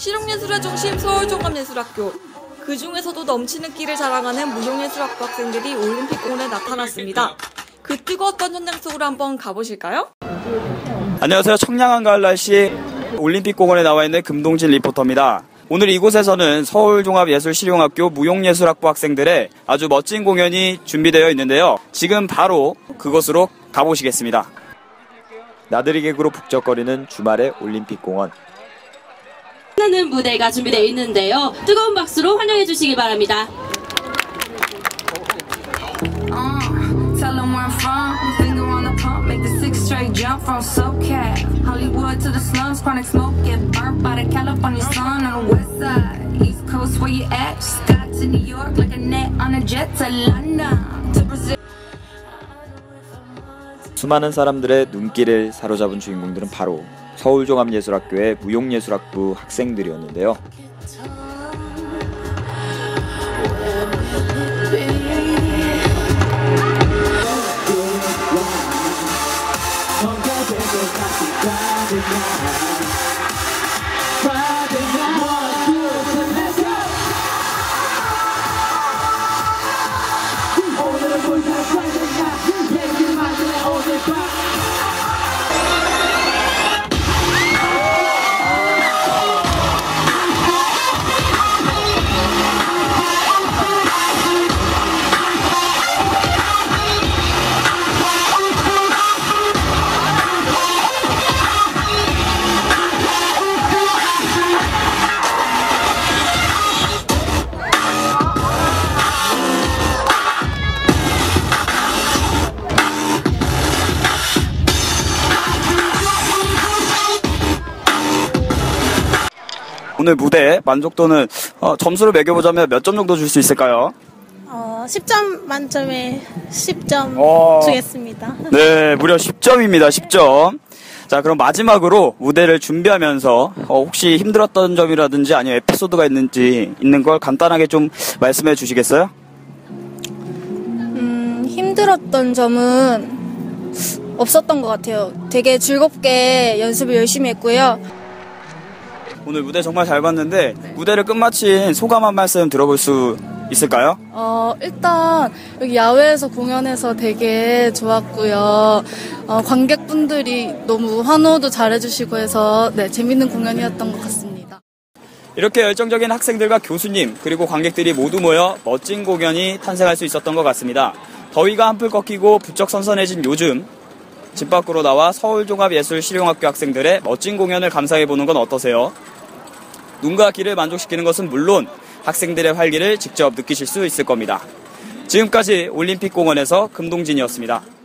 실용예술의 중심 서울종합예술학교. 그 중에서도 넘치는 끼를 자랑하는 무용예술학부 학생들이 올림픽 공원에 나타났습니다. 그 뜨거웠던 현장 속으로 한번 가보실까요? 안녕하세요. 청량한 가을 날씨 올림픽 공원에 나와 있는 금동진 리포터입니다. 오늘 이곳에서는 서울종합예술실용학교 무용예술학부 학생들의 아주 멋진 공연이 준비되어 있는데요. 지금 바로 그곳으로 가보시겠습니다. 나들이 객으로 북적거리는 주말의 올림픽 공원. 신나는 무대가 준비되어 있는데요. 뜨거운 박수로 환영해 주시기 바랍니다. Uh, straight jump from SoCal. Hollywood to the slums, chronic smoke, get burnt by the California sun on the west side. East Coast, where you at? Just got to New York like a net on a jet to London. To Brazil. 수많은 사람들의 눈길을 사로잡은 주인공들은 바로 서울종합예술학교의 무용예술학부 학생들이었는데요. 오늘 무대 만족도는 어, 점수를 매겨보자면 몇 점 정도 줄 수 있을까요? 어, 10점 만점에 10점 어. 주겠습니다. 네, 무려 10점입니다. 10점. 자, 그럼 마지막으로 무대를 준비하면서 어, 혹시 힘들었던 점이라든지 아니면 에피소드가 있는지 있는 걸 간단하게 좀 말씀해 주시겠어요? 음, 힘들었던 점은 없었던 것 같아요. 되게 즐겁게 연습을 열심히 했고요. 오늘 무대 정말 잘 봤는데 무대를 끝마친 소감 한 말씀 들어볼 수 있을까요? 어, 일단 여기 야외에서 공연해서 되게 좋았고요. 어, 관객분들이 너무 환호도 잘해주시고 해서 네, 재밌는 공연이었던 것 같습니다. 이렇게 열정적인 학생들과 교수님 그리고 관객들이 모두 모여 멋진 공연이 탄생할 수 있었던 것 같습니다. 더위가 한풀 꺾이고 부쩍 선선해진 요즘 집 밖으로 나와 서울종합예술실용학교 학생들의 멋진 공연을 감상해보는 건 어떠세요? 눈과 귀를 만족시키는 것은 물론 학생들의 활기를 직접 느끼실 수 있을 겁니다. 지금까지 올림픽공원에서 금동진이었습니다.